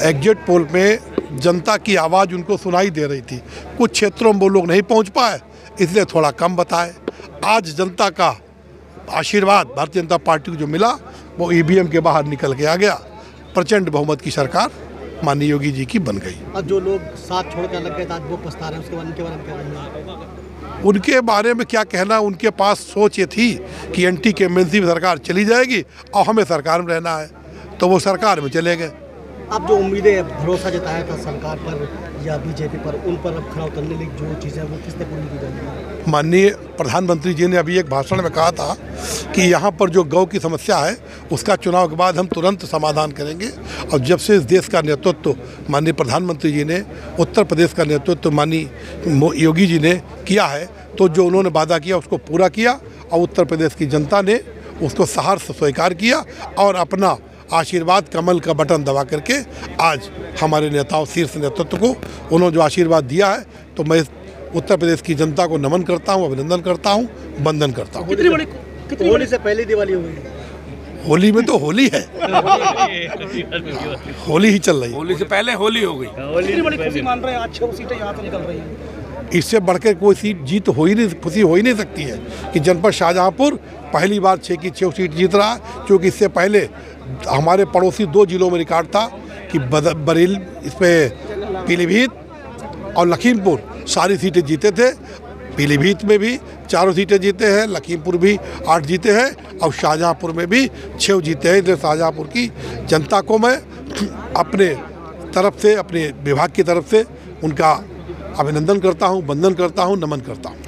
Exit poll में जनता की आवाज़ उनको सुनाई दे रही थी। कुछ क्षेत्रों में वो लोग नहीं पहुँच पाए इसलिए थोड़ा कम बताए। आज जनता का आशीर्वाद भारतीय जनता पार्टी को जो मिला वो ईवीएम के बाहर निकल के आ गया। प्रचंड बहुमत की सरकार माननीय योगी जी की बन गई। अब जो लोग साथ छोड़ कर लग गए आज वो पछता रहे उसके बारे में उनके बारे में क्या उनके बारे में क्या कहना उनके पास सोच ये थी कि एंटी केमेंसी में सरकार चली जाएगी और हमें सरकार में रहना है। तो वो सरकार में चले गए। अब जो उम्मीदें भरोसा जताया था सरकार पर या बीजेपी पर, उन पर अब खड़ा उतरने की जो चीज़ें वो किसने पूरी की जाएगी? माननीय प्रधानमंत्री जी ने अभी एक भाषण में कहा था कि यहाँ पर जो गौ की समस्या है, उसका चुनाव के बाद हम तुरंत समाधान करेंगे। और जब से इस देश का नेतृत्व माननीय प्रधानमंत्री जी ने, उत्तर प्रदेश का नेतृत्व माननीय योगी जी ने किया है तो जो उन्होंने वादा किया, उसको पूरा किया, और उत्तर प्रदेश की जनता ने उसको सहर्ष स्वीकार किया और अपना आशीर्वाद कमल का बटन दबा करके आज हमारे नेताओं शीर्ष नेतृत्व को उन्होंने जो आशीर्वाद दिया है तो मैं उत्तर प्रदेश की जनता को नमन करता हूँ अभिनंदन करता हूँ वंदन करता हूँ। कितनी बड़ी कितनी होली से पहली दिवाली हो होली में तो होली है। होली ही चल रही है। होली से पहले होली हो गई। कितनी बड़ी खुशी मान रहे हैं? आज छह सीटें यहाँ से निकल रही हैं। इससे बढ़कर कोई सीट जीत हो ही नहीं खुशी हो ही नहीं सकती है कि जनपद शाहजहाँपुर पहली बार छः की छः सीट जीत रहा है क्योंकि इससे पहले हमारे पड़ोसी दो जिलों में रिकॉर्ड था कि बरेल इस पे पीलीभीत और लखीमपुर। सारी सीटें जीते थे। पीलीभीत में भी चारों सीटें जीते हैं, लखीमपुर भी आठ जीते हैं और शाहजहाँपुर में भी छः जीते हैं। इसलिए शाहजहाँपुर की जनता को मैं अपने तरफ़ से, अपने विभाग की तरफ़ से उनका अभिनंदन करता हूँ, वंदन करता हूँ, नमन करता हूँ।